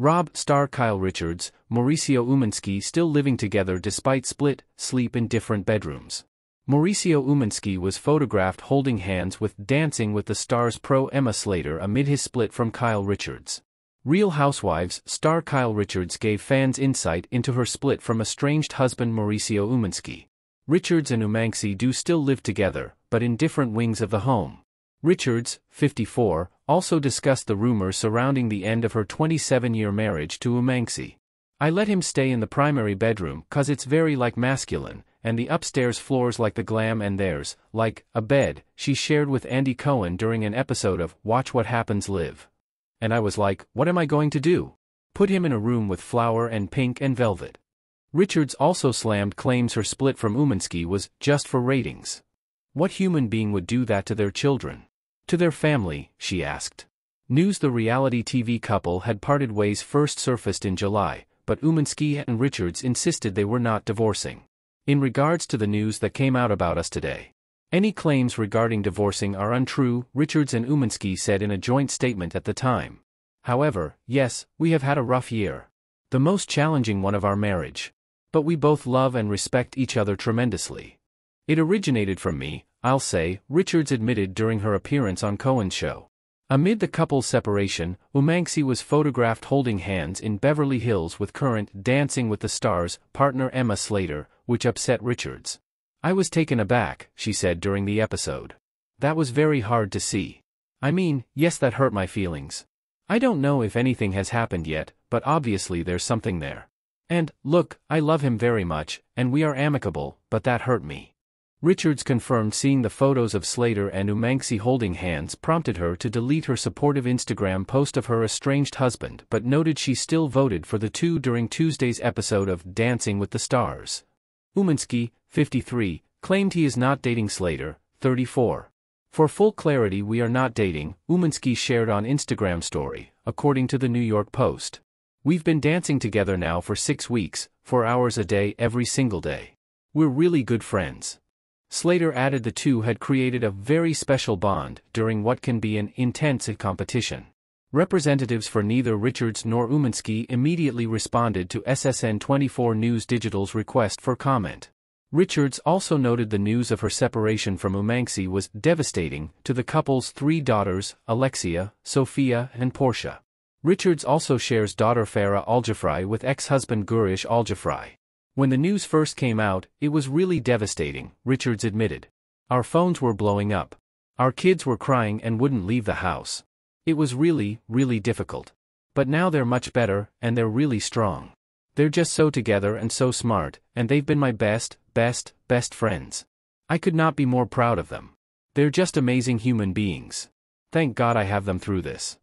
Rob, star Kyle Richards, Mauricio Umansky still living together despite split, sleep in different bedrooms. Mauricio Umansky was photographed holding hands with Dancing with the Stars pro Emma Slater amid his split from Kyle Richards. Real Housewives star Kyle Richards gave fans insight into her split from estranged husband Mauricio Umansky. Richards and Umansky do still live together, but in different wings of the home. Richards, 54, also discussed the rumors surrounding the end of her 27-year marriage to Umansky. I let him stay in the primary bedroom cause it's very like masculine, and the upstairs floors like the glam and theirs, like, a bed, she shared with Andy Cohen during an episode of Watch What Happens Live. And I was like, what am I going to do? Put him in a room with flower and pink and velvet. Richards also slammed claims her split from Umansky was just for ratings. What human being would do that to their children? To their family, she asked. News the reality TV couple had parted ways first surfaced in July, but Umansky and Richards insisted they were not divorcing. In regards to the news that came out about us today, any claims regarding divorcing are untrue, Richards and Umansky said in a joint statement at the time. However, yes, we have had a rough year. The most challenging one of our marriage. But we both love and respect each other tremendously. It originated from me, I'll say, Richards admitted during her appearance on Cohen's show. Amid the couple's separation, Umansky was photographed holding hands in Beverly Hills with current Dancing with the Stars partner Emma Slater, which upset Richards. I was taken aback, she said during the episode. That was very hard to see. I mean, yes, that hurt my feelings. I don't know if anything has happened yet, but obviously there's something there. And, look, I love him very much, and we are amicable, but that hurt me. Richards confirmed seeing the photos of Slater and Umansky holding hands prompted her to delete her supportive Instagram post of her estranged husband but noted she still voted for the two during Tuesday's episode of Dancing with the Stars. Umansky, 53, claimed he is not dating Slater, 34. For full clarity we are not dating, Umansky shared on Instagram story, according to the New York Post. We've been dancing together now for six weeks, four hours a day every single day. We're really good friends. Slater added the two had created a very special bond during what can be an intense competition. Representatives for neither Richards nor Umansky immediately responded to SSN 24 News Digital's request for comment. Richards also noted the news of her separation from Umansky was devastating to the couple's three daughters, Alexia, Sophia, and Portia. Richards also shares daughter Farrah Aldjufrie with ex-husband Guraish Aldjufrie. When the news first came out, it was really devastating, Richards admitted. Our phones were blowing up. Our kids were crying and wouldn't leave the house. It was really, really difficult. But now they're much better, and they're really strong. They're just so together and so smart, and they've been my best, best, best friends. I could not be more proud of them. They're just amazing human beings. Thank God I have them through this.